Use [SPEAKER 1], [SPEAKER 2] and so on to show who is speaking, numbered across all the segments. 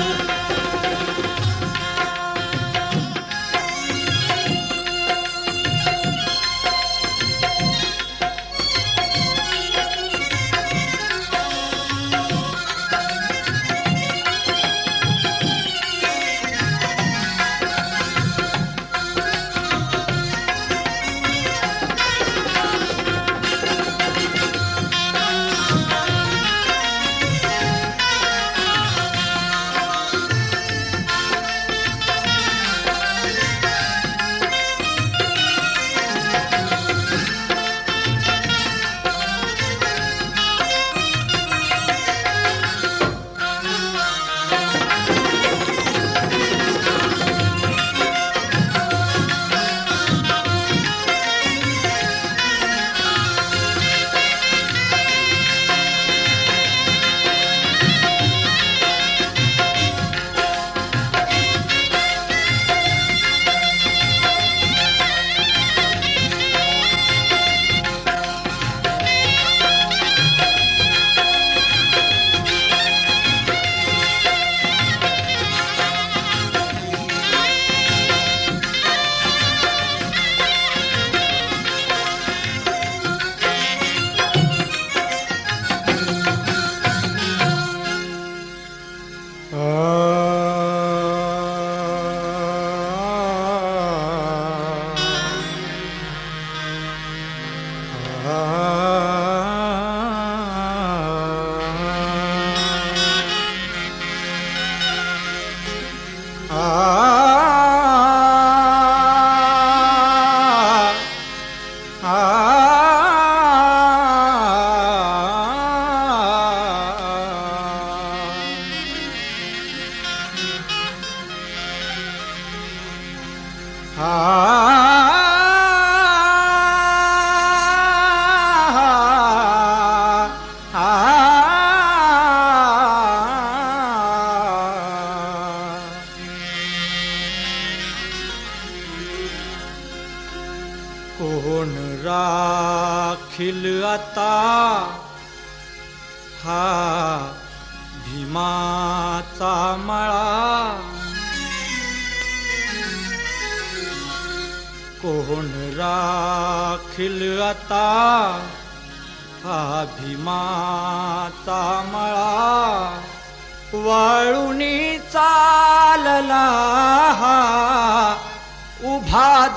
[SPEAKER 1] कोण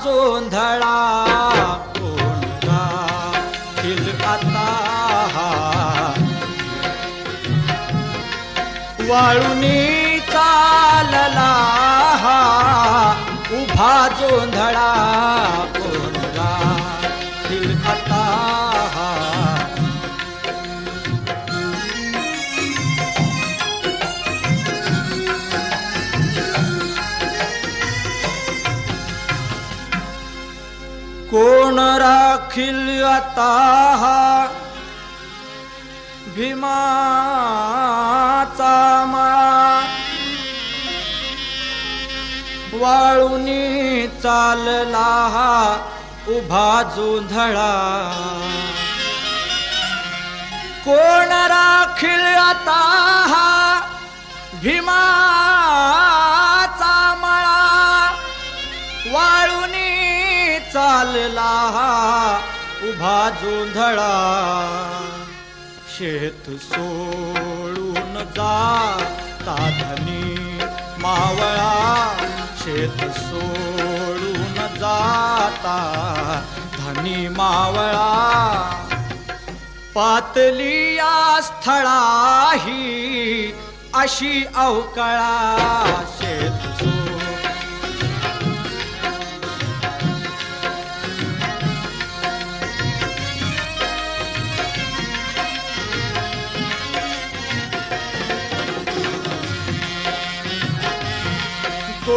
[SPEAKER 1] जोंधळा कोण राखील आता हा. वाळुनी चालला हा उभा जोंधळा राखील भीमाचा चालला हा उभा जोंधळा. कोण राखील आता हा भीमाचा मळा वाळूनी चालला हा उभा जोंधळा शेत सोडून जाता धनी मावळा. शेत सोडून जाता धनी मावळा. पातली या स्थळा ही अशी अवकळा. शेत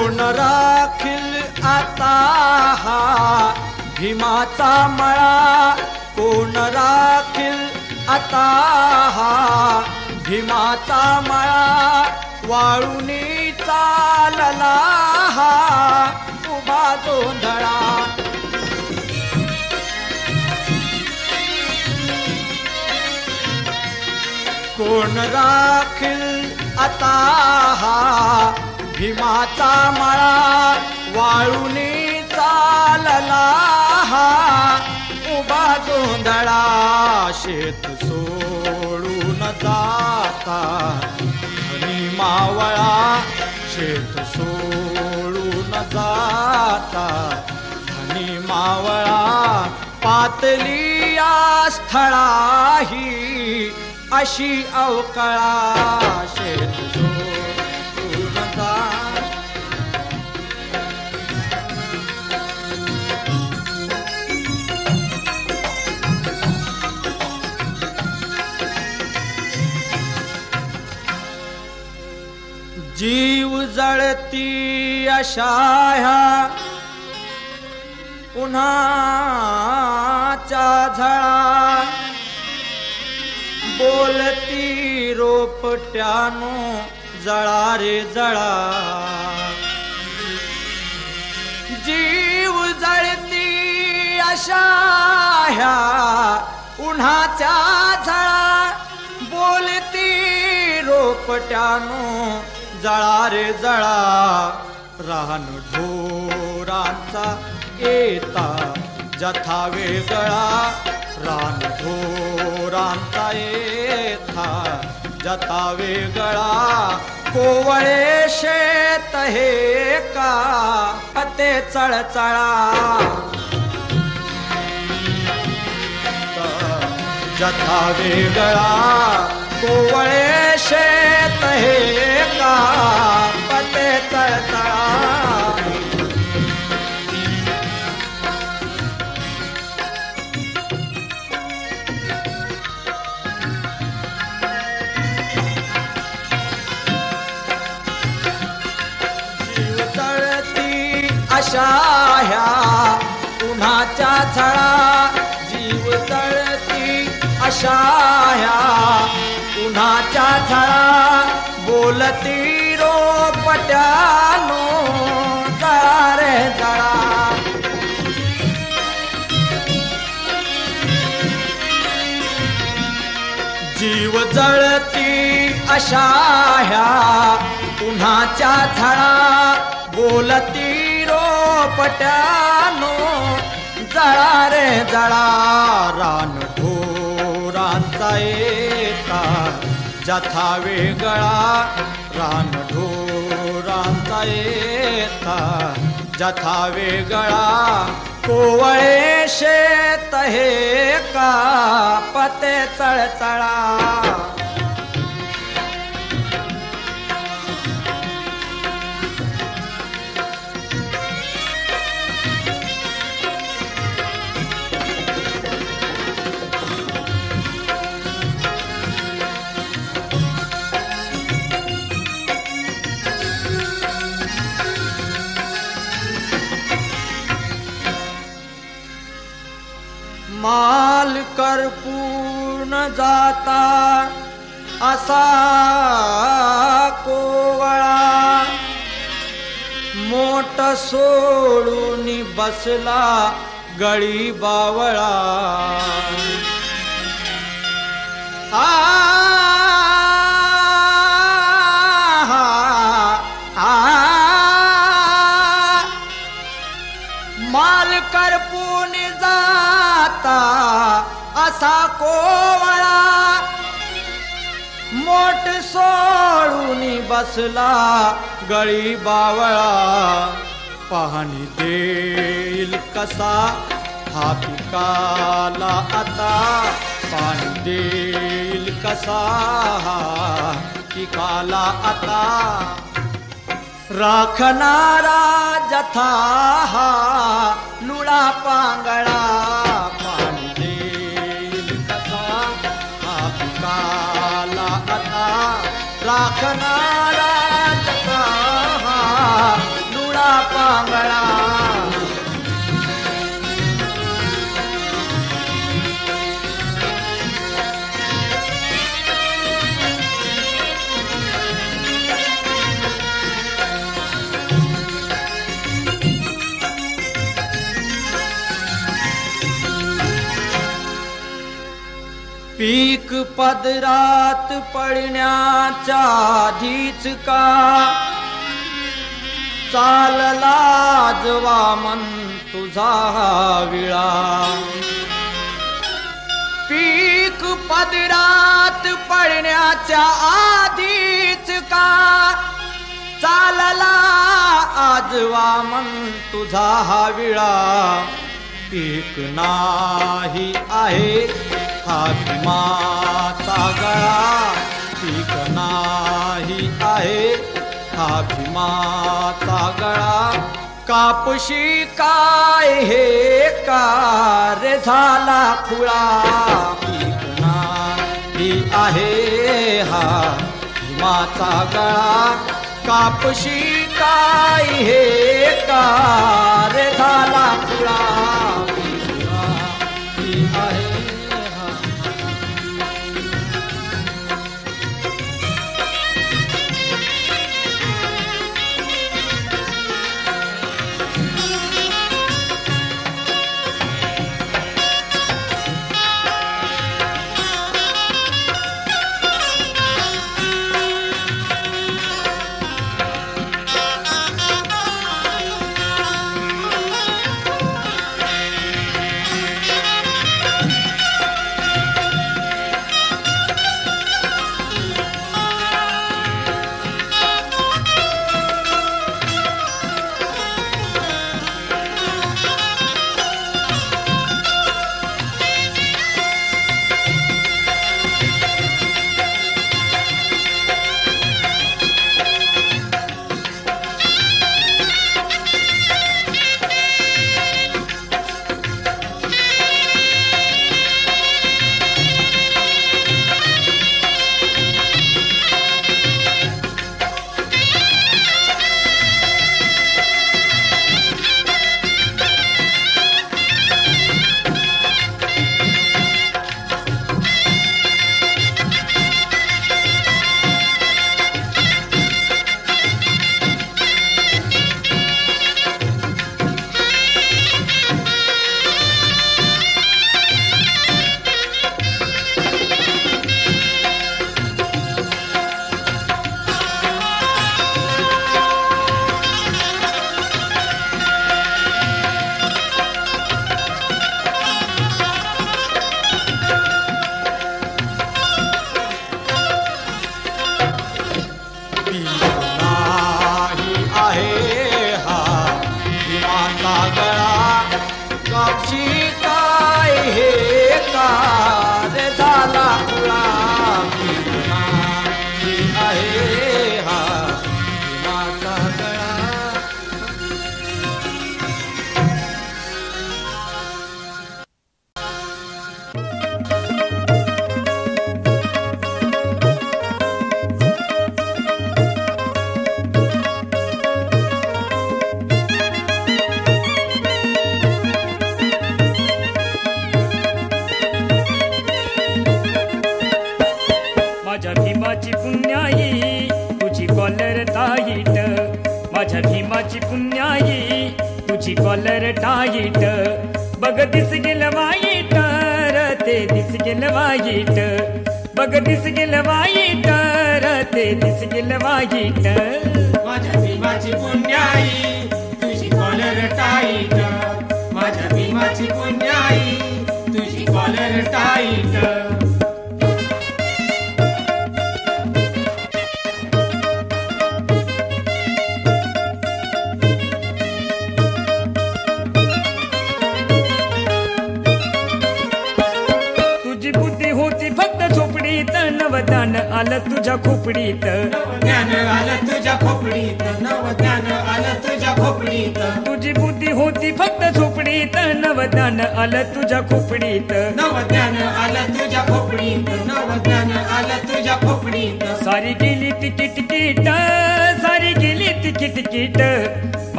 [SPEAKER 1] कोण राखील आता हा भीमाचा मळा. कोण राखील आता हा भीमाचा मळा. वाळुनी चालला हा उभा जोंधळा कोण राखील आता हा भीमाचा मळा वाळुनी चालला हा. उभा जोंधळा शेत सोडून जाता. मावळा शेत सोडून जाता. धनी मावळा पातली या स्थळाही अशी अवकळा शेत सोडून जीव जळती अशा ह्या उन्हाच्या झळा. बोलती रोपट्यानो जळा रे जळा. जीव जळती अशा ह्या उन्हाच्या झळा. बोलती रोपट्यानो जळा रे जळा रान ढोरांचा येता जथा वेगळा रान ढोरांचा येता जथा वेगळा कोवळे शेत हे का पते चळचळा जथा वेगळा कोवळे शेत हे का पते तळतळा जीव तळती अशा ह्या उन्हाच्या झळा जीव तळती अशा ह्या उन्हाच्या झळा बोलती रोपट्यानो पटानो रे जळा जीव जळती अशा ह्या उन्हाच्या झळा। बोलती रोपट्यानो जळा रे जळा। रान ढोरांचा येता जथा वेगळा रान ढोरांचा येता. जथा वेगळा कोवळे शेत हे का पते चळचळा. माल करपून जाता असा कोवळा. मोट सोडून बसला गळी बावळा. आ जाता असा कोवळा मोठ सोडून बसला गळी बावळा. पाहणी देईल कसा हा पिकाला आता. पाणी देईल कसा हा पिकाला आता. राखणारा जथा हा लुळा पांगळा. રાખનારા ટકા ડુળા પાંગળા पीक पदरात पडण्याच्या आधीच का? चालला जवामन तुझा विळा. पीक पदरात पडण्याच्या आधीच का? चालला आजवामन तुझा हा विळा. एक नाही आहे. हा भीमाचा गळा एक नाही आहे. हा भीमाचा गळा कापशी काय हे? कार्य झाला खुळा. ही आहे. हा भीमाचा गळा कापशी काय हे? कार झाला खुळा.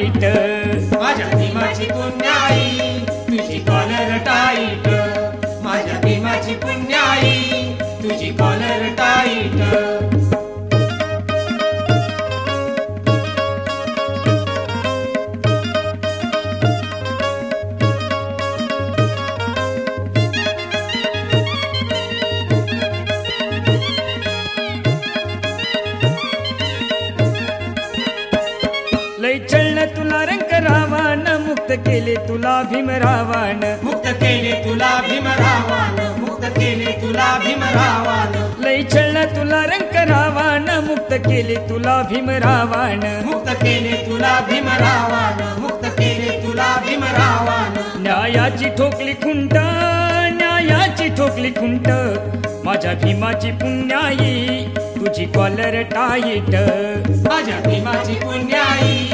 [SPEAKER 2] விட்டு केले तुला भीमरावान
[SPEAKER 3] मुक्त केले तुला भीमरावान मुक्त केले तुला भीमरावान
[SPEAKER 2] न्यायाची ठोकली खुंट न्यायाची ठोकली खुंट. माझ्या भीमाची पुण्याई तुझी कॉलर टाईट.
[SPEAKER 3] माझ्या भीमाची पुण्याई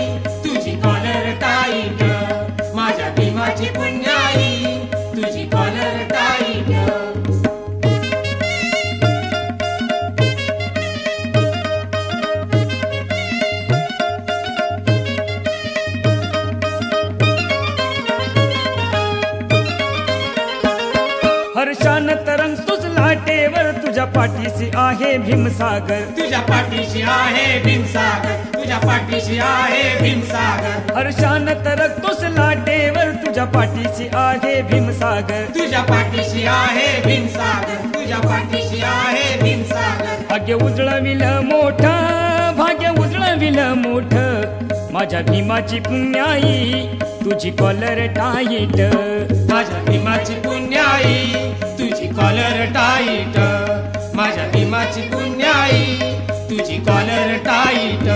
[SPEAKER 2] तुझ्या पाठीशी आहे भीमसागर.
[SPEAKER 3] तुझ्या पाठीशी आहे भीमसागर. तुझ्या पाठीशी आहे भीमसागर.
[SPEAKER 2] हर्षान तरंग तुझ लाटेवर तुझ्या पाठीशी आहे भीमसागर.
[SPEAKER 3] तुझ्या पाठीशी आहे भीमसागर. तुझ्या पाठीशी आहे भीमसागर.
[SPEAKER 2] भाग्य उजळविल मोठ भाग्य उजळविल मोठ. माझ्या भीमाची पुण्याई तुझी कॉलर टाईट.
[SPEAKER 3] माझ्या भीमाची पुण्याई तुझी कॉलर टाईट. Collar tight.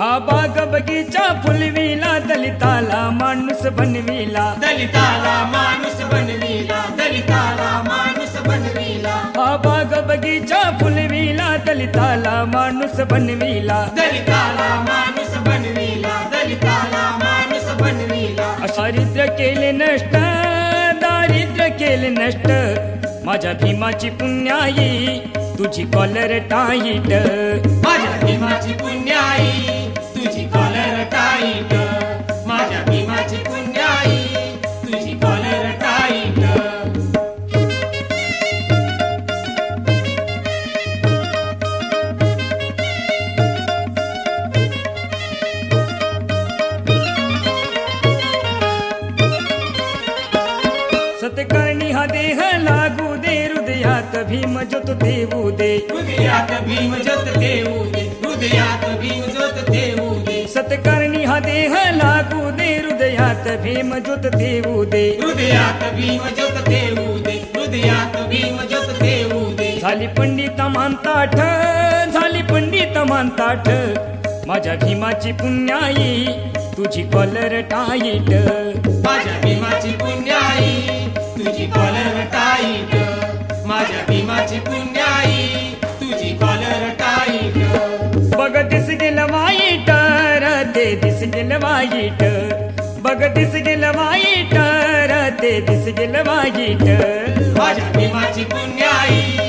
[SPEAKER 2] हा बाग बगीचा फुलविला दलिताला माणूस बनविला.
[SPEAKER 3] दलिताला माणूस
[SPEAKER 2] बाग बगीचा फुलविला दलिताला माणूस बनविला.
[SPEAKER 3] दलिताला माणूस बनविला दलिताला माणूस बनविला.
[SPEAKER 2] दारिद्र्य केले नष्ट दारिद्र्य केले नष्ट. माझ्या भीमाची पुण्याई तुझी कॉलर टाईट.
[SPEAKER 3] माझ्या भीमाची पुण्याई तुझी कॉलर टाईट.
[SPEAKER 2] भीम ज्योत देऊ दे.
[SPEAKER 3] हृदयात भीम ज्योत देऊ दे हृदयात भीम ज्योत देऊ दे.
[SPEAKER 2] झाली पंडित मानताठ झाली पंडित मानताठ. माझ्या भीमाची पुण्याई तुझी कॉलर टाईट.
[SPEAKER 3] माझ्या भीमाची पुण्याई तुझी कॉलर टाईट. माझ्या भीमाची पुण्याई तुझी कॉलर टाईट.
[SPEAKER 2] बघ दिस गेलं वाईट ते दिस गेलं वाईट. मग दिस गेलं वाईट र ते दिस गेलं वाईट
[SPEAKER 3] माझ्या भीमाची पुण्याई।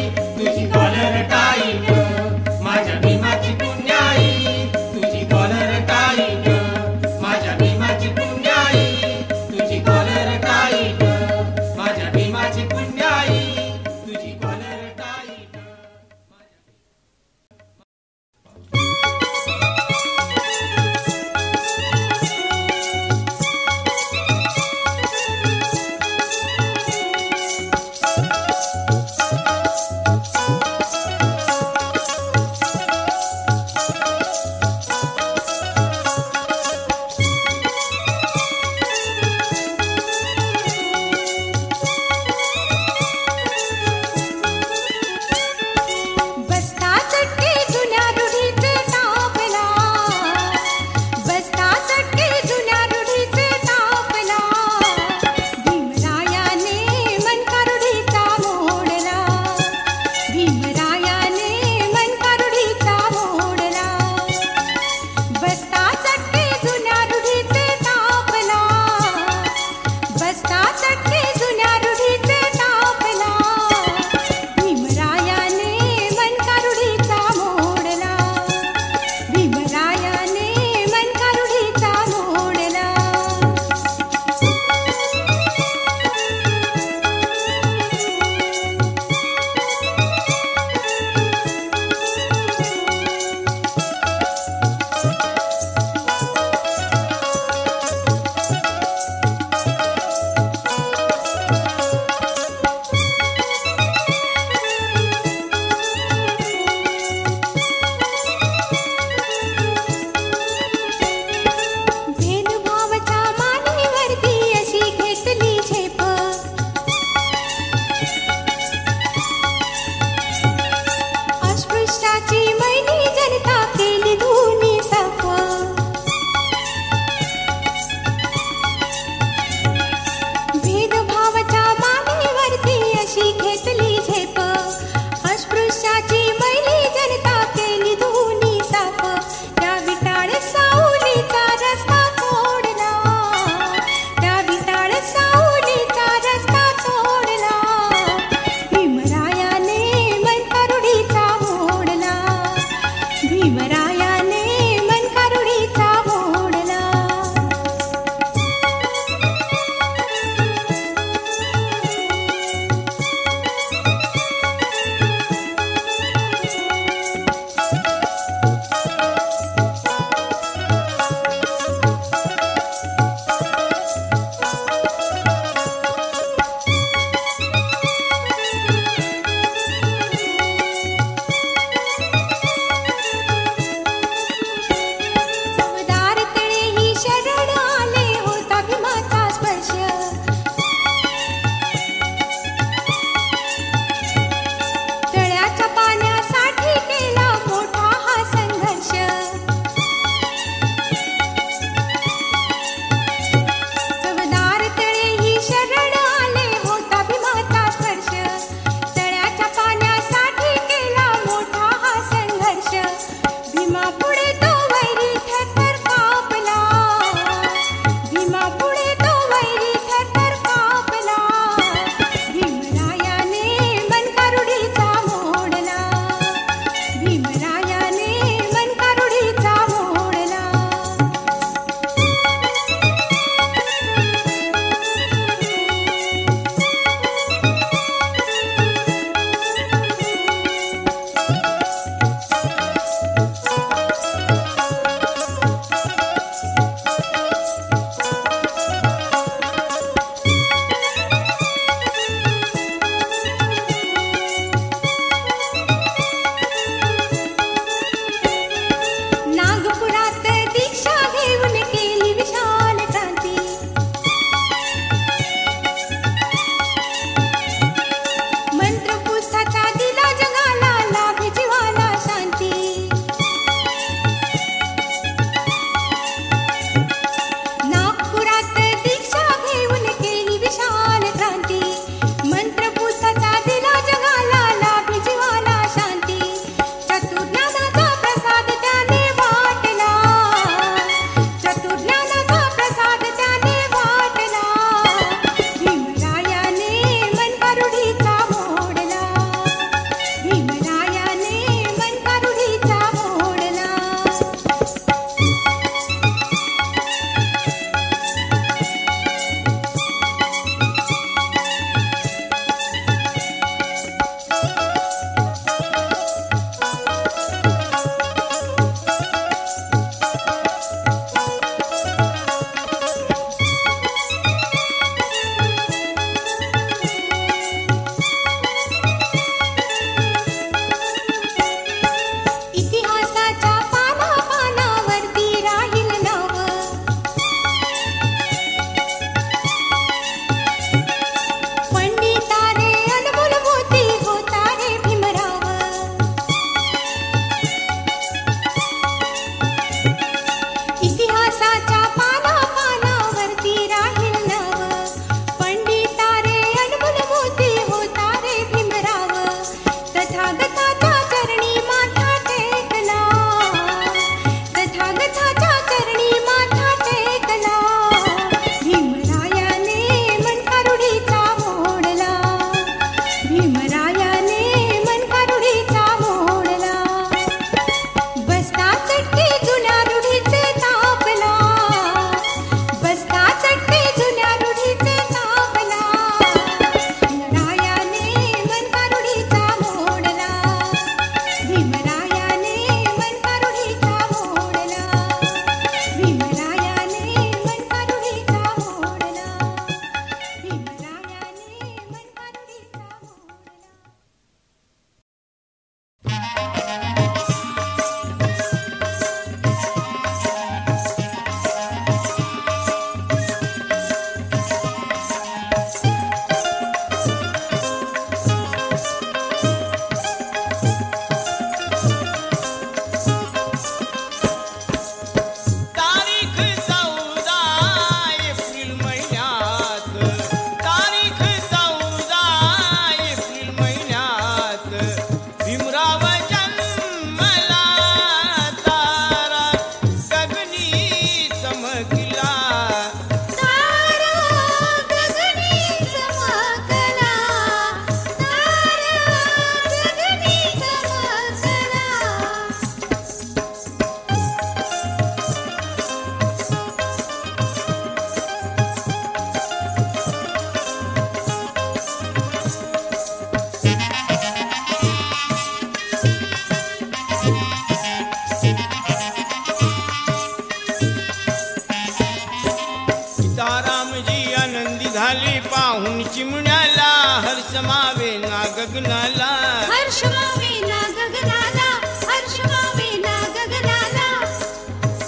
[SPEAKER 4] गगनाला.
[SPEAKER 5] हर्ष मावेना गगनाला हर्ष मावेना गगनाला.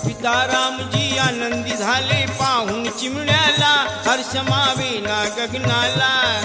[SPEAKER 4] पिता रामजी आनंदी झाले पाहून चिमण्याला. हर्ष मावेना गगनाला.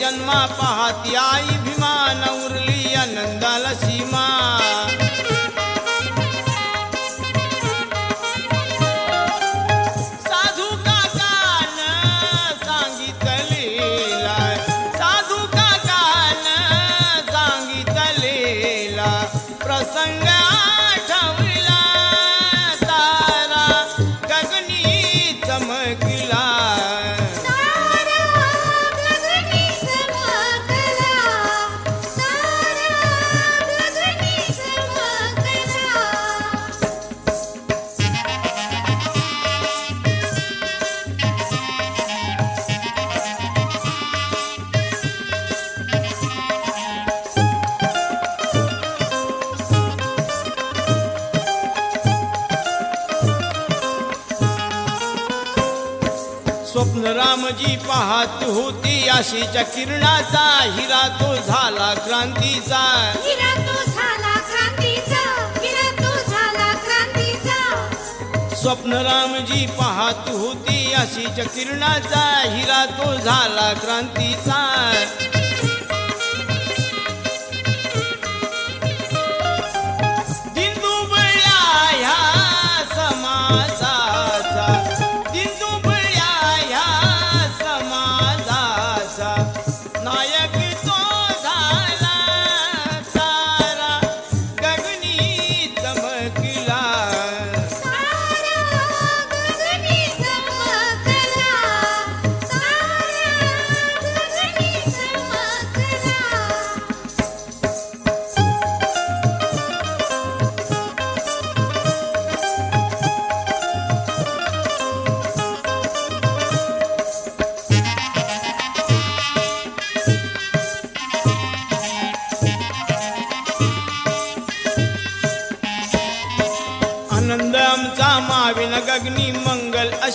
[SPEAKER 4] जन्मा पाहती आई स्वप्न रामजी पाहत होती अशी चकिरणाचा हिरा तो झाला क्रांतीचा.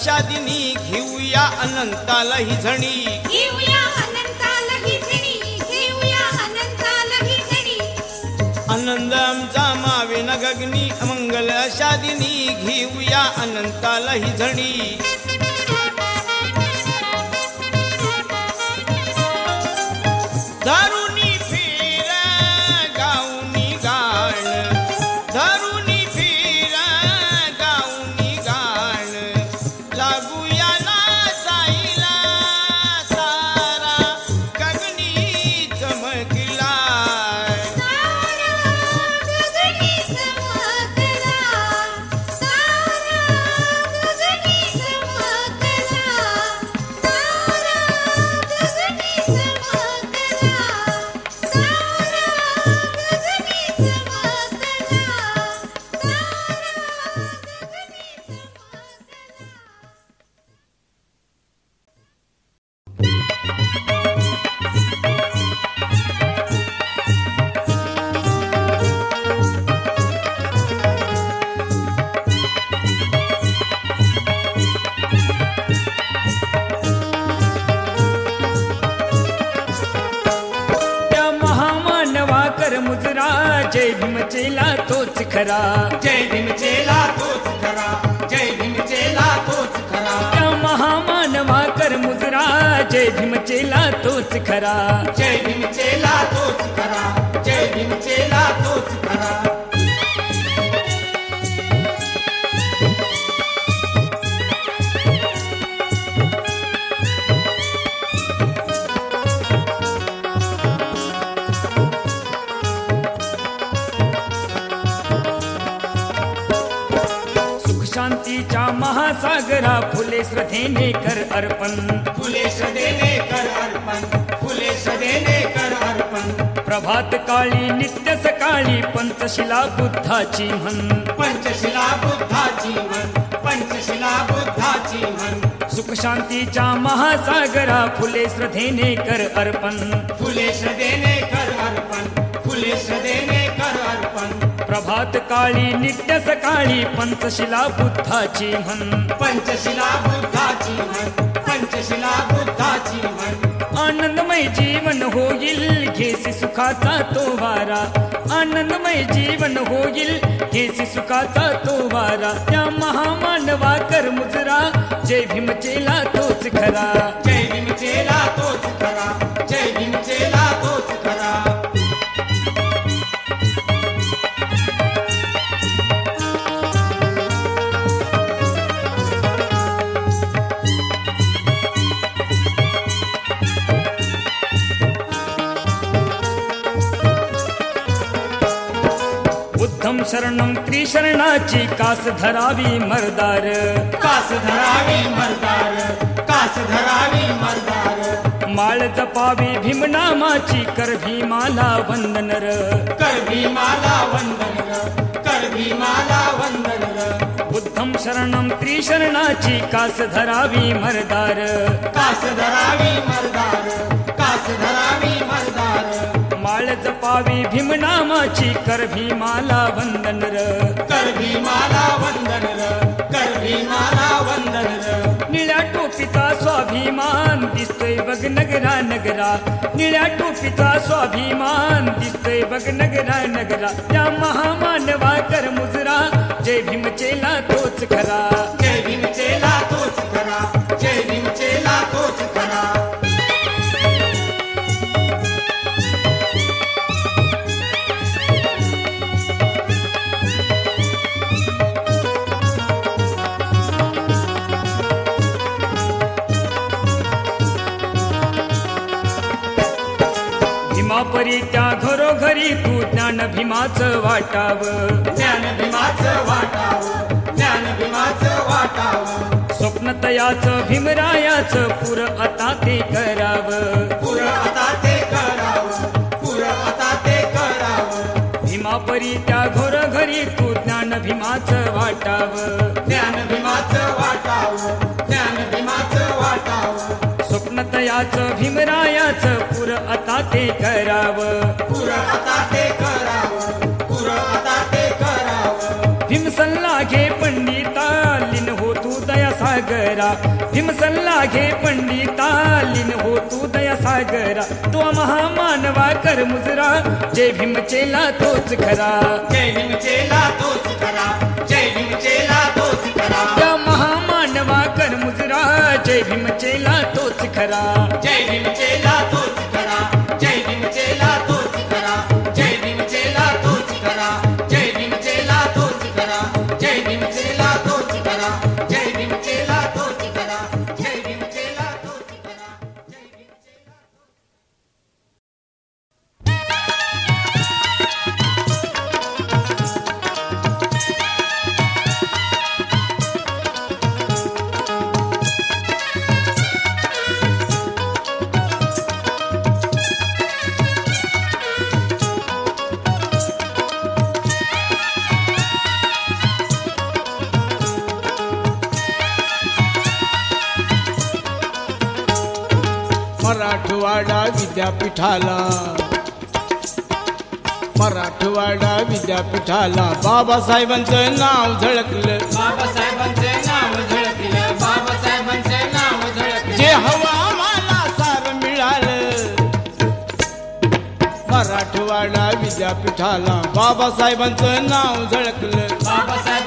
[SPEAKER 4] प्रसादिनी घेऊया अनंताला ही झणी आनंद आमचा मावे न गगनी मंगल घेऊया अनंताला ही झणी.
[SPEAKER 2] जय भीम चेला तोच खरा सुख शांतीच्या महासागरा फुले श्रद्धेने कर अर्पण.
[SPEAKER 3] फुले सदेने
[SPEAKER 2] प्रभात काळी नित्य सकाळी पंचशिला बुद्धाची म्हण
[SPEAKER 3] पंचशिला बुद्धाची मन पंचशिला बुद्धाची मन
[SPEAKER 2] सुख शांतीच्या महासागरा फुले श्रद्धेने कर अर्पण.
[SPEAKER 3] फुले सदेने कर अर्पण फुले सदेने कर अर्पण.
[SPEAKER 2] प्रभात काळी नित्य सकाळी पंचशिला बुद्धाची म्हण
[SPEAKER 3] पंचशिला बुद्धाची मन पंचशिला बुद्धाची मन
[SPEAKER 2] आनंदमय जीवन होईल घेसी सुखाचा तो वारा. आनंदमय जीवन होईल घेसी सुखाचा तो वारा. त्या महामानवा कर मुजरा जय भीमचेला तोच खरा.
[SPEAKER 3] जय भीमचेला तोच खरा. जय भीम चेला तोच
[SPEAKER 2] शरणम त्रिशरणाची कास धरावी मर्दार.
[SPEAKER 3] कास धरावी मर्दार कास धरावी मर्दार.
[SPEAKER 2] माळ जपावी भीमनामाची कर भीमाला वंदन र
[SPEAKER 3] कर भीमाला वंदन र कर भीमाला वंदन र
[SPEAKER 2] बुद्धम शरणम त्रिशरणाची कास धरावी मर्दार.
[SPEAKER 3] कास धरावी मर्दार कास धरावी
[SPEAKER 2] माळ जपावी भीमनामाची कर भीमाला वंदन र.
[SPEAKER 3] कर भीमाला वंदन र. कर भीमाला वंदन र.
[SPEAKER 2] निळ्या टोपीचा स्वाभिमान दिसतोय बघ नगरा नगरा. निळ्या टोपीचा स्वाभिमान दिसतोय बघ नगरा नगरा. त्या महामानवा कर मुजरा जय भीम चेला तोच खरा. तू ज्ञान भीमाचं वाटावं.
[SPEAKER 3] ज्ञान भीमाचं वाटावं. ज्ञान भीमाचं वाटावं.
[SPEAKER 2] स्वप्न तयाचं भीमरायाचं पुर आता ते करावं.
[SPEAKER 3] पुर आता ते करावं. पुर आता ते करावं.
[SPEAKER 2] भीमापरी त्या घरोघरी तू ज्ञान भीमाचं वाटावं.
[SPEAKER 3] ज्ञान भीमाचं वाटावं. ज्ञान भीमाचं वाटावं.
[SPEAKER 2] स्वप्न तयाचं भीमरायाचं पुर आता ते करावं. सल्ला घे पंडिता लीन हो तू दया सागरा. तो महामानवा कर मुजरा. जय भीम चेला तोच खरा.
[SPEAKER 3] जय भीम चेला तोच करा जय भीम चेला तोच करा
[SPEAKER 2] त्या महामानवा कर मुजरा. जय भीम चेला तोच खरा.
[SPEAKER 3] जय भीम चेला तोच
[SPEAKER 4] मराठवाडा विद्यापीठाला. मराठवाडा विद्यापीठाला बाबासाहेबांचं नाव झळकलं.
[SPEAKER 3] बाबासाहेबांचं नाव झळकलं. बाबासाहेबांचं नाव झळकलं.
[SPEAKER 4] जे हवा सार मिळालं. मराठवाडा विद्यापीठाला बाबासाहेबांचं नाव झळकलं. बाबासाहेब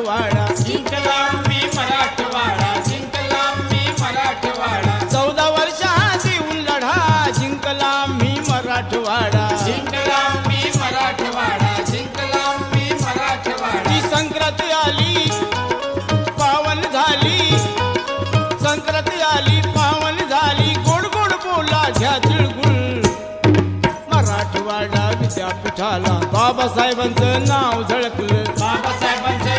[SPEAKER 4] मराठवाडा
[SPEAKER 3] जिंकला मी मराठवाडा जिंकला मी मराठवाडा.
[SPEAKER 4] चौदा वर्ष लढा. जिंकला मी मराठवाडा
[SPEAKER 3] जिंकला मी मराठवाडा. जिंकला मी मराठवाडा
[SPEAKER 4] आली पावन झाली. आली पावन झाली. गोड गोड बोला घ्या तिळगुळ. मराठवाडा विद्यापीठाला बाबासाहेबांचं नाव झळकलं.
[SPEAKER 3] बाबासाहेबांचं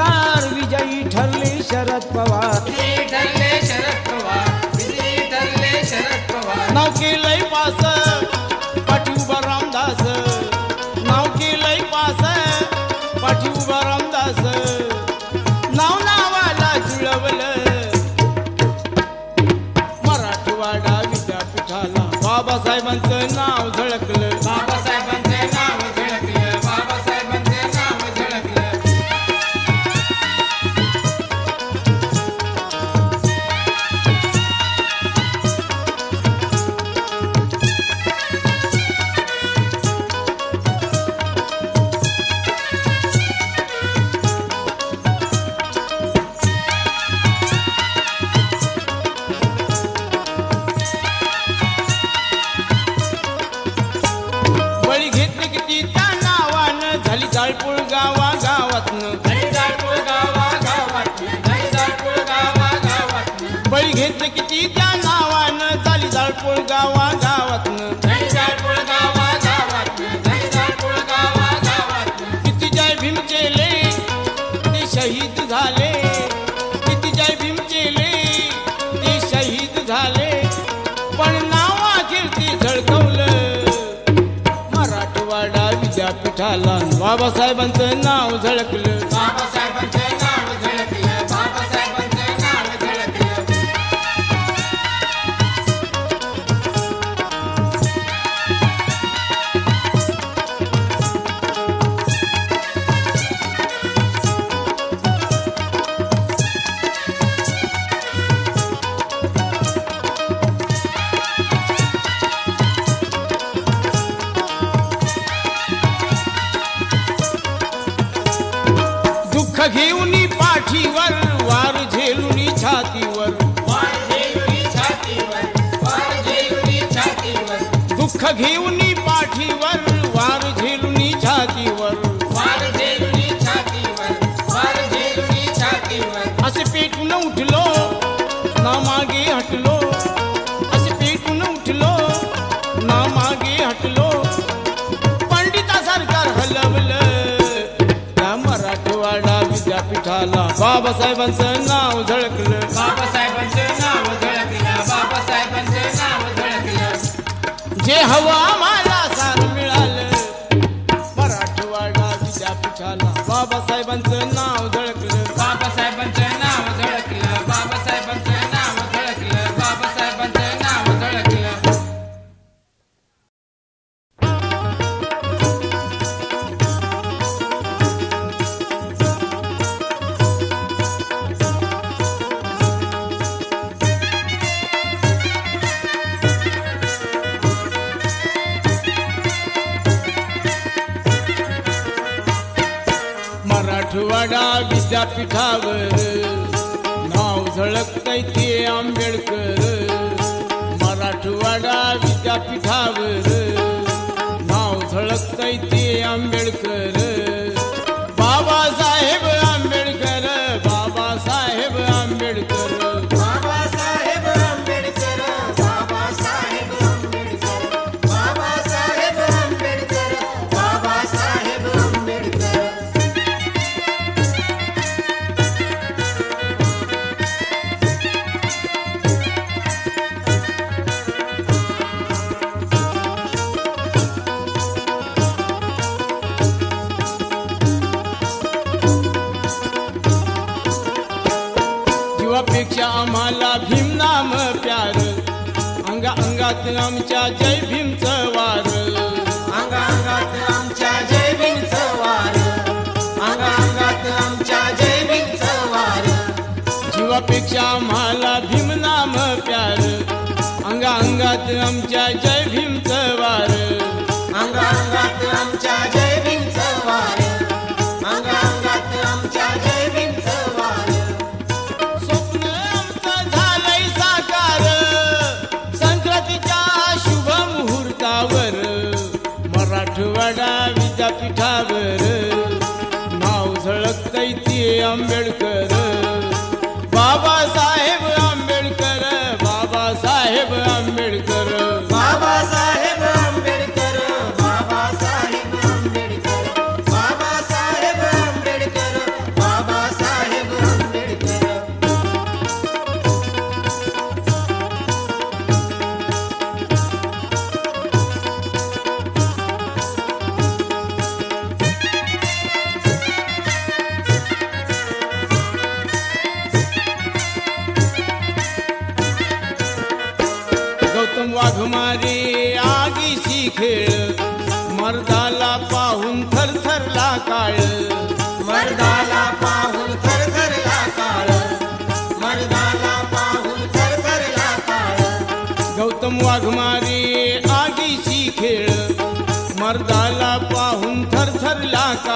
[SPEAKER 4] आमदार विजयी ठरले शरद पवार. बाबासाहेबांचं नाव झळकलं.
[SPEAKER 3] बाबासाहेबांचं नाव झळकलं बाबासाहेबांचं नाव झळकलं.
[SPEAKER 4] जे हवा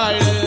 [SPEAKER 3] baile.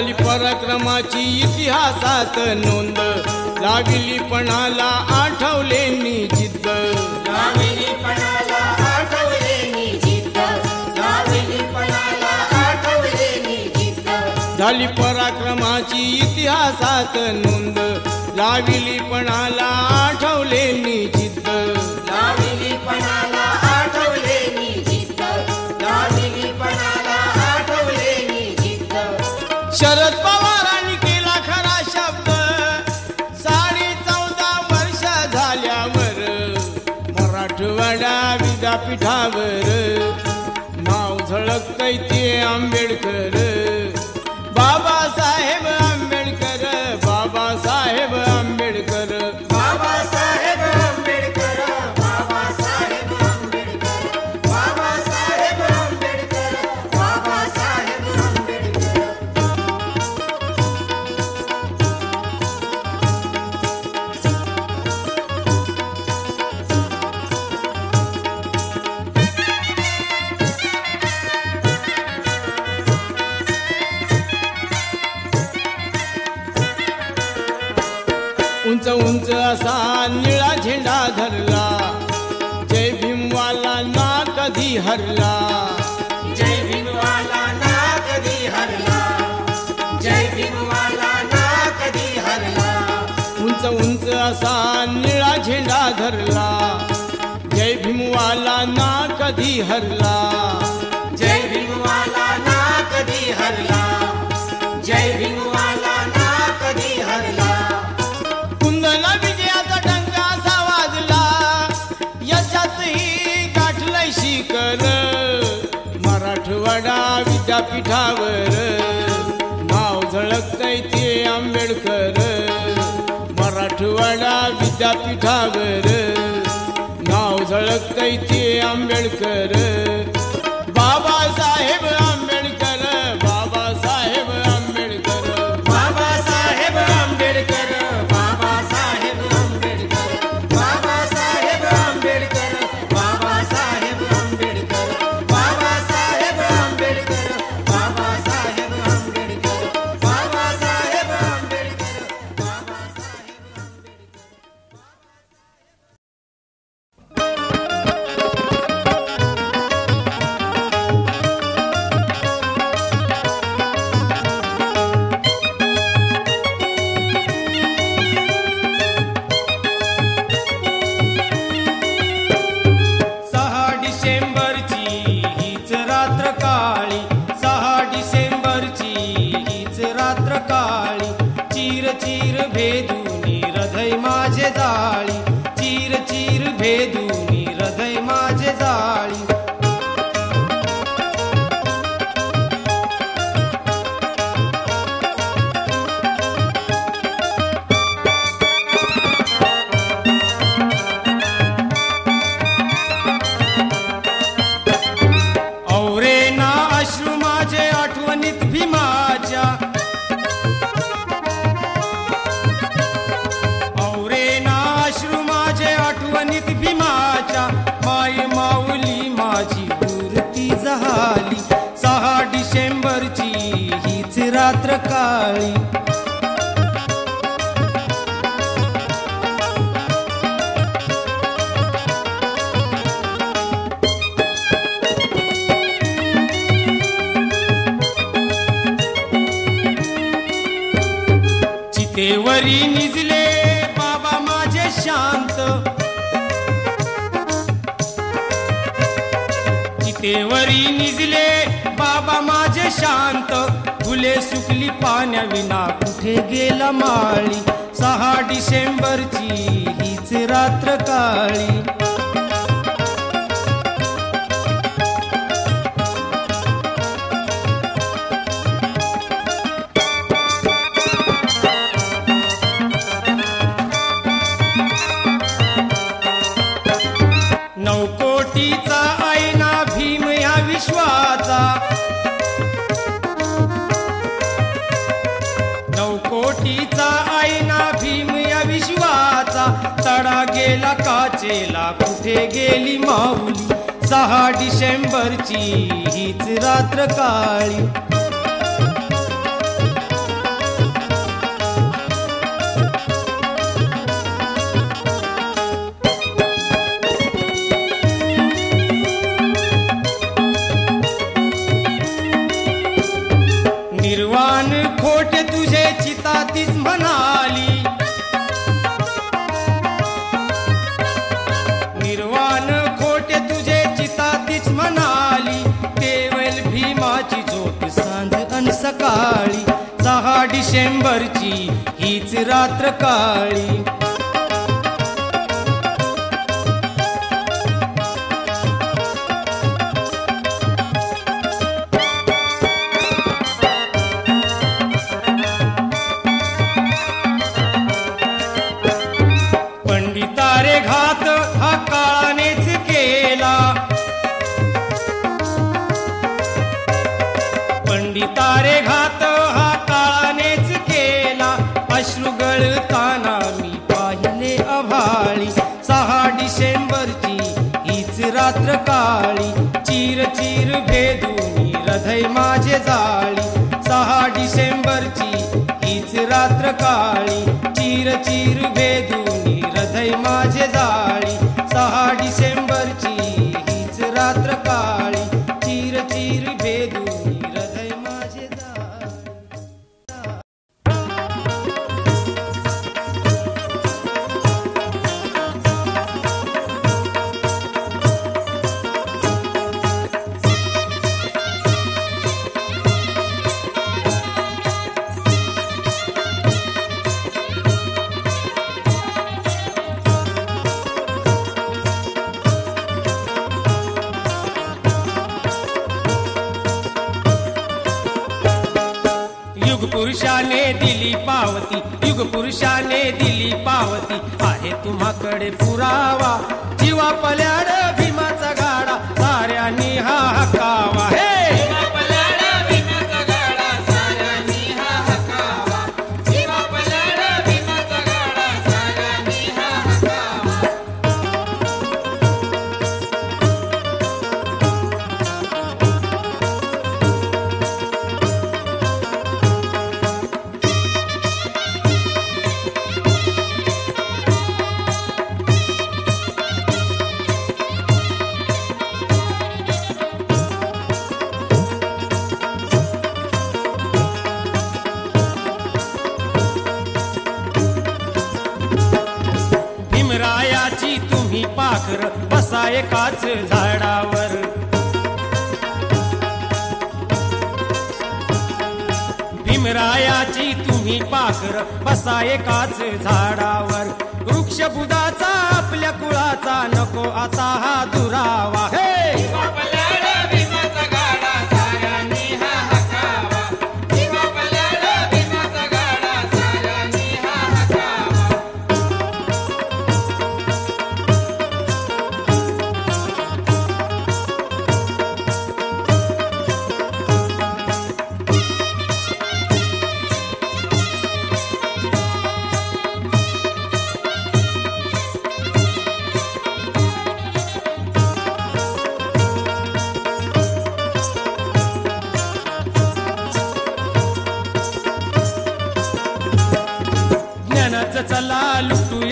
[SPEAKER 4] झाली पराक्रमाची इतिहासात नोंद. लागली पणाला आठवले जिद्द. झाली पराक्रमाची इतिहासात नोंद. लागली पणाला आठवले निज पिठावर नाव झळकतय ते आंबेडकर. धरला. जय भीमवाला ना कधी हरला.
[SPEAKER 3] जय भीमवाला ना कधी हरला. जय भीमवाला ना कधी हरला.
[SPEAKER 6] कुंदला विजयाचा असा वाजला. यशातही गाठलं शिकल मराठवाडा विद्यापीठावर. नाव झळकतय ते आंबेडकर. मराठवाडा विद्यापीठावर नाव झळकतय आंबेडकर. बाबासाहेब कुठे गेला माळी सहा डिसेंबरची हीच रात्र काळी. तडा गेला काचेला कुठे गेली माऊली? सहा डिसेंबरची हीच रात्र काळी. सप्टेंबरची हीच रात्र काळी. रात्र काळी चीर चीर वेदुनी हृदय माझे जाळी सहा डिसेंबरची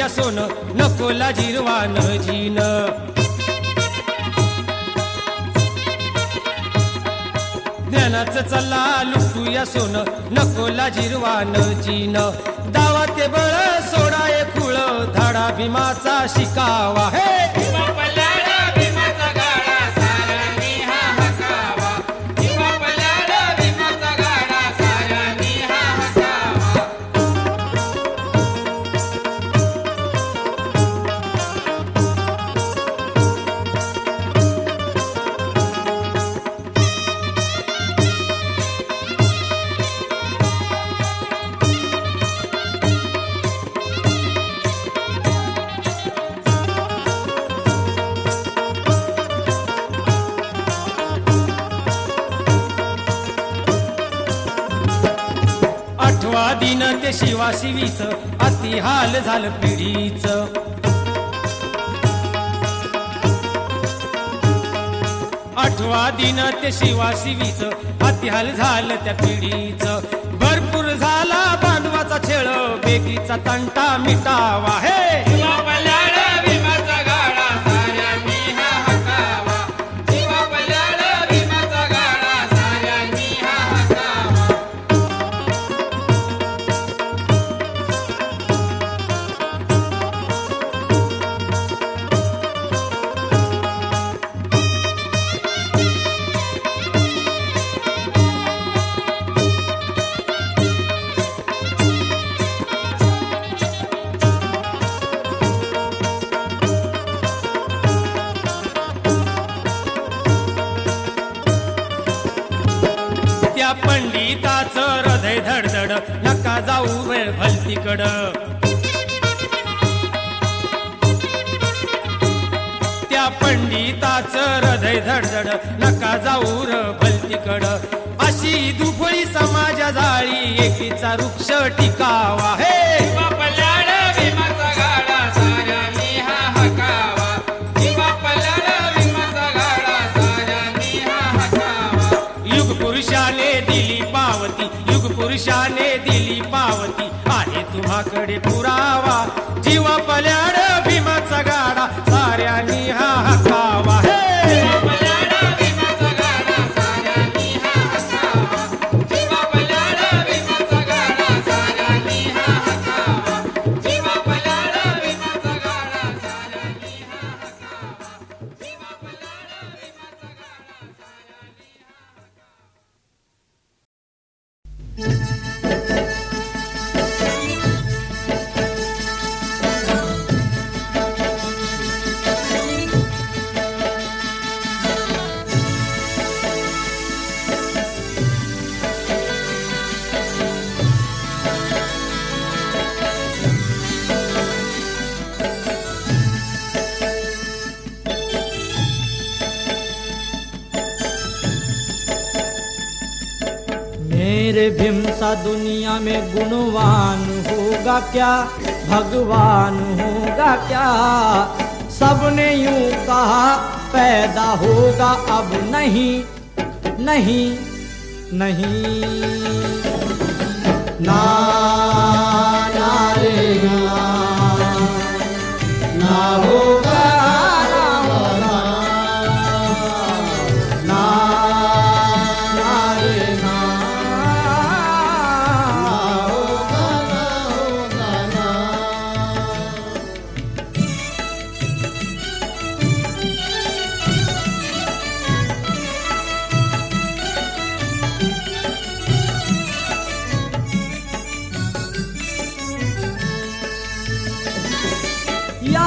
[SPEAKER 6] सोन्या सोनं नकोला जिरवान जीन. ज्ञानाच चला लुटूया सोनं नकोला जिरवान जीन. दावा ते बळ सोडा कुळ धाडा भीमाचा शिकावा. हे! झालं पिढीच. आठवा दिन ते शिवा शिवीच हाल झालं त्या पिढीच. भरपूर झाला बांधवाचा छेळ बेगीचा तंटा मिटावा. हे! पंडिताच हृदय धडधड नका जाऊ र भलतीकड अशी दुफळी समाजा जाळी एकीचा वृक्ष टिकावा. हे! दिली पावती युग पुरुषाने दिली पावती. आहे तुम्हाकडे पुरावा. जीवा पल्याड भीमाचा गाडा साऱ्यांनी हा
[SPEAKER 1] में गुणवान होगा क्या? भगवान होगा क्या? सबने यू कहा, पैदा होगा अब नहीं नहीं नहीं। ना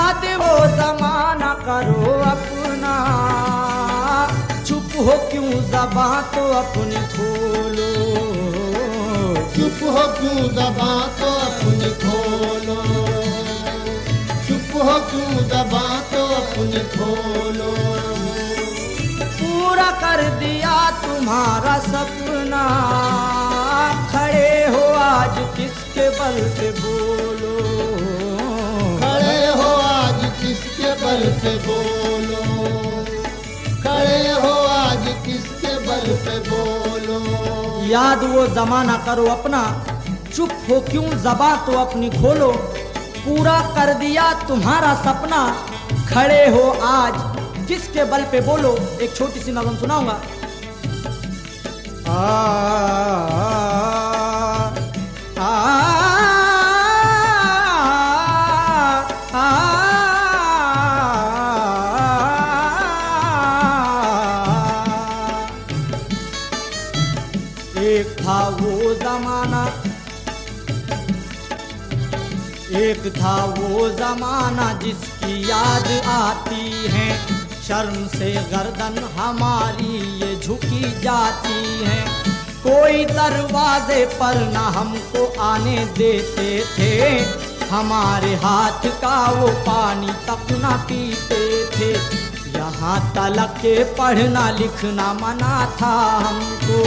[SPEAKER 1] याद वो जमाना करो अपना। चुप हो क्यों जबा तो अपनी खोलो।
[SPEAKER 7] चुप हो क्यों दबा तो अपनी खोलो। चुप हो क्यों दबा तो अपनी खोलो।
[SPEAKER 1] पूरा कर दिया तुम्हारा सपना। खड़े हो आज किसके बल पे बोलो।
[SPEAKER 7] बल पे बोलो। खड़े हो आज किसके बल पे बोलो?
[SPEAKER 1] याद वो जमाना करो अपना। चुप हो क्यों? जबा तो अपनी खोलो। पूरा कर दिया तुम्हारा सपना। खड़े हो आज किसके बल पे बोलो? एक छोटी सी नगम सुनाऊँगा। आ, आ, आ, आ, एक था वो जमाना जिसकी याद आती है। शर्म से गर्दन हमारी ये झुकी जाती है। कोई दरवाजे पर न हमको आने देते थे। हमारे हाथ का वो पानी तक न पीते थे। यहाँ तलक के पढ़ना लिखना मना था हमको।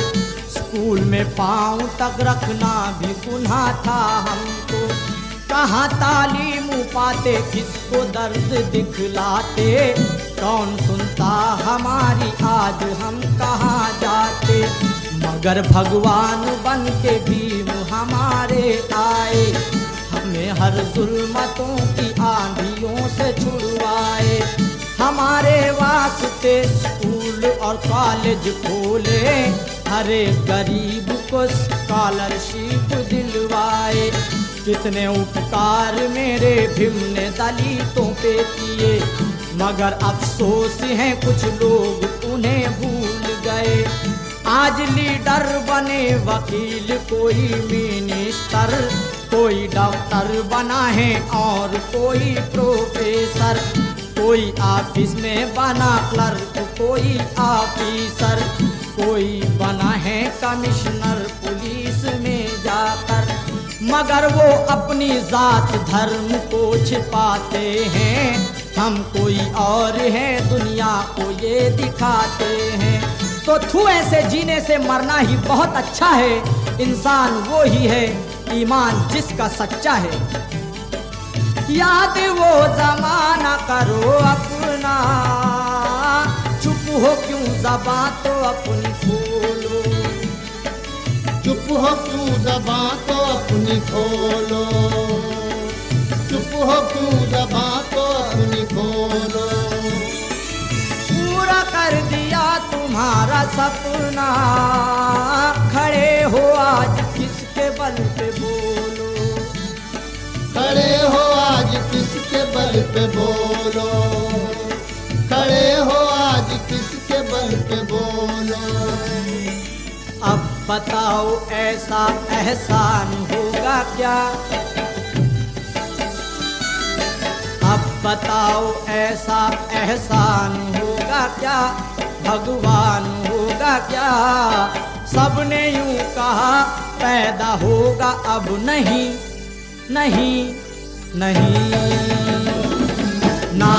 [SPEAKER 1] स्कूल में पाँव तक रखना भी गुनाह था हमको। कहाँ तालीम पाते, किसको दर्द दिखलाते? कौन सुनता हमारी, आज हम कहाँ जाते? मगर भगवान बन के भीम हमारे आए। हमें हर जुल्मतों की आंधियों से छुड़वाए। हमारे वास्ते स्कूल और कॉलेज खोले। हरे गरीब को स्कॉलरशिप दिलवाए। कितने उपकार मेरे भीम ने दलितों पे किए, मगर अफसोस है कुछ लोग उन्हें भूल गए। आज लीडर बने वकील, कोई मिनिस्टर, कोई डॉक्टर बना है और कोई प्रोफेसर। कोई ऑफ़िस में बना क्लर्क, कोई ऑफिसर। कोई बना है कमिश्नर, पुलिस मगर वो अपनी जात धर्म को छिपाते हैं। हम कोई और है, दुनिया को ये दिखाते हैं। तो थू ऐसे जीने से मरना ही बहुत अच्छा है। इंसान वो ही है, ईमान जिसका सच्चा है। याद वो जमाना करो अपना। चुप हो क्यों, जबा तो अपनी
[SPEAKER 7] चुप हो क्यों दबा तो अपनी खोलो? चुप हो क्यों दबा तो अपनी खोलो?
[SPEAKER 1] पूरा कर दिया तुम्हारा सपना। खड़े हो आज किसके बल पे बोलो?
[SPEAKER 7] खड़े हो आज किसके बल पे बोलो? खड़े हो आज किसके बल पे बोलो?
[SPEAKER 1] बताओ ऐसा एहसान होगा क्या? अब बताओ ऐसा एहसान होगा क्या? भगवान होगा क्या? सबने यूँ कहा, पैदा होगा अब नहीं नहीं नहीं। ना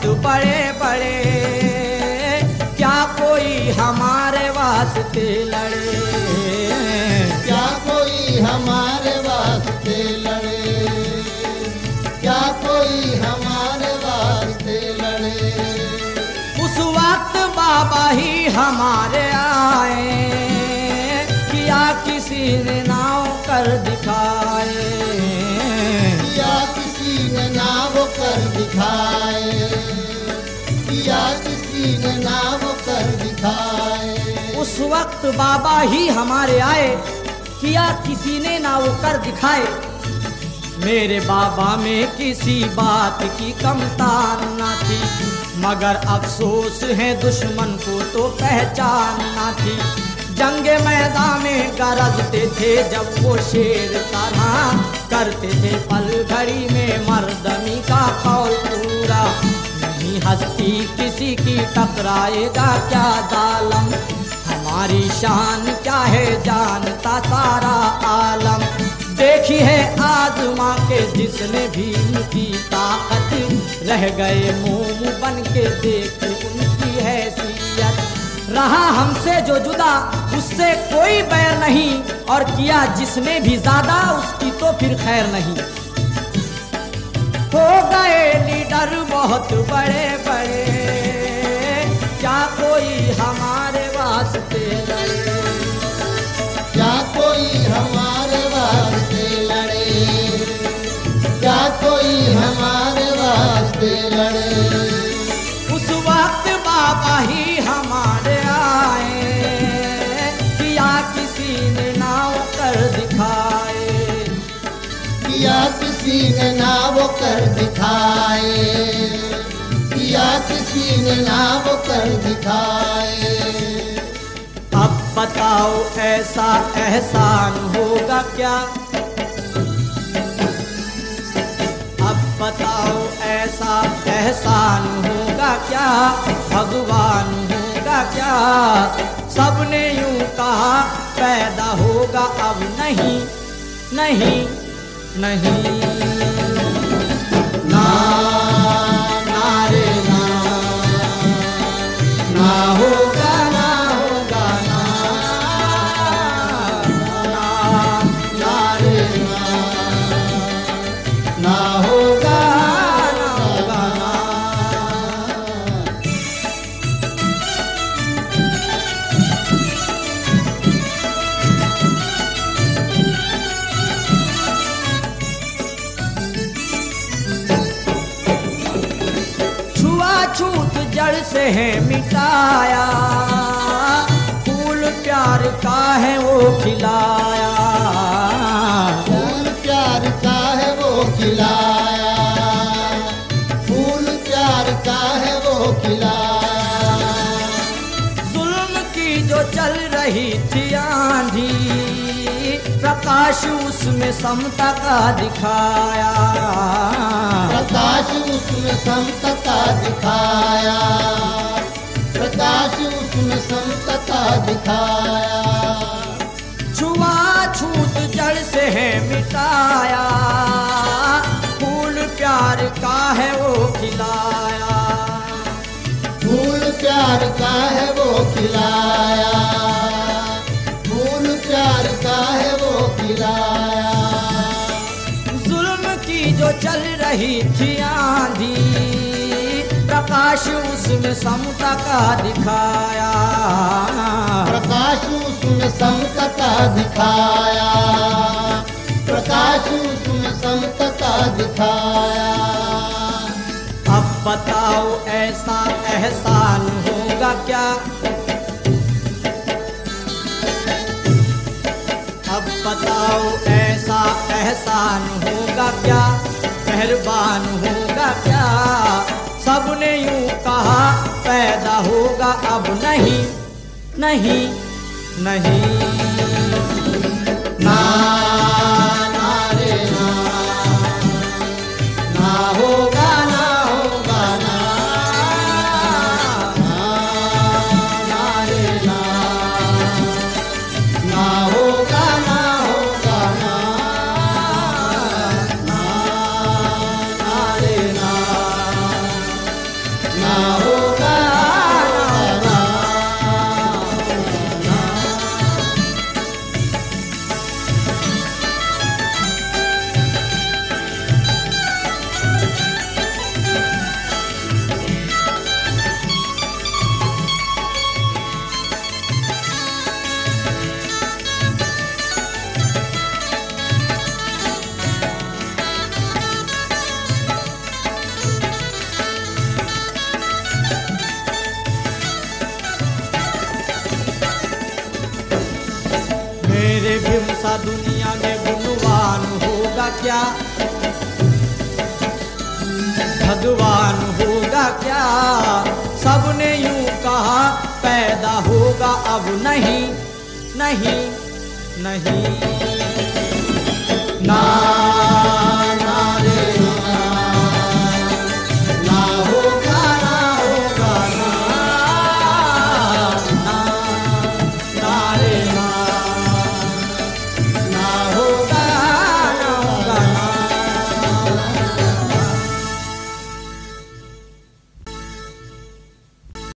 [SPEAKER 1] बहुत बड़े बड़े क्या कोई हमारे वास्ते लड़े?
[SPEAKER 7] क्या कोई हमारे वास्ते लड़े? क्या कोई हमारे वास्ते लड़े?
[SPEAKER 1] उस वक्त बाबा ही हमारे आए, किया किसी ने नाव कर दिखाए।
[SPEAKER 7] या किसी ने नाव कर दिखाए। किसी ने नाव कर दिखाए
[SPEAKER 1] उस वक्त बाबा ही हमारे आए, किया किसी ने ना वो कर दिखाए। मेरे बाबा में किसी बात की कमता न थी, मगर अफसोस है दुश्मन को तो पहचान न थी। जंग मैदान में गरजते थे जब वो शेर तरह करते थे पल घड़ी में मर्दमी का कौल पूरा। नहीं हस्ती, किसी की टकराएगा क्या जालम? हमारी शान क्या है जानता सारा आलम। देखी है आजमा के जिसने भी उनकी ताकत। रह गए मोम बन के देख उनकी हैसियत। रहा हमसे जो जुदा, उससे कोई बैर नहीं। और किया जिसने भी ज़्यादा, उसकी तो फिर खैर नहीं। हो गए लीडर बहुत बड़े बड़े। क्या कोई हमारे वास्ते लड़े?
[SPEAKER 7] क्या कोई हमारे वास्ते लड़े? क्या कोई हमारे वास्ते लड़े?
[SPEAKER 1] उस वक्त बाबा ही हमारे आए। किया किसी ने नाव कर दिखाए
[SPEAKER 7] किया किसी ने नाव कर दिखाए। किया किसी ने नाव कर दिखाए।
[SPEAKER 1] अब बताओ ऐसा एहसान होगा क्या? अब बताओ ऐसा एहसान होगा क्या? भगवान होगा क्या? सबने यूँ कहा, पैदा होगा अब नहीं नहीं। नहीं. ना ना ना. ना होगा से है मिटाया। फूल प्यार का है वो खिलाया।
[SPEAKER 7] फूल प्यार का है वो खिलाया। फूल प्यार का है वो खिलाया।
[SPEAKER 1] जुल्म की जो चल रही थी आंधी प्रकाश उसमें समता का दिखाया।
[SPEAKER 7] प्रकाश उसमें समता का दिखाया। प्रकाश उसमें समता का दिखाया।
[SPEAKER 1] छुआ छूत जड़ से है मिटाया। फूल प्यार का है वो खिलाया।
[SPEAKER 7] फूल प्यार का है वो खिलाया। प्यार का है वो खिलाया
[SPEAKER 1] जुल्म की जो चल रही थी आंधी प्रकाश उसमें समता का दिखाया।
[SPEAKER 7] प्रकाश उसमें समता का दिखाया। प्रकाश उसमें समता का दिखाया।
[SPEAKER 1] अब बताओ ऐसा एहसान होगा क्या? बताओ, ऐसा एहसान होगा क्या? मेहरबान होगा क्या? सबने यूँ कहा, पैदा होगा अब नहीं। नहीं नहीं। ना। क्या सबने यूँ कहा पैदा होगा अब नहीं नहीं नहीं।
[SPEAKER 7] नारायण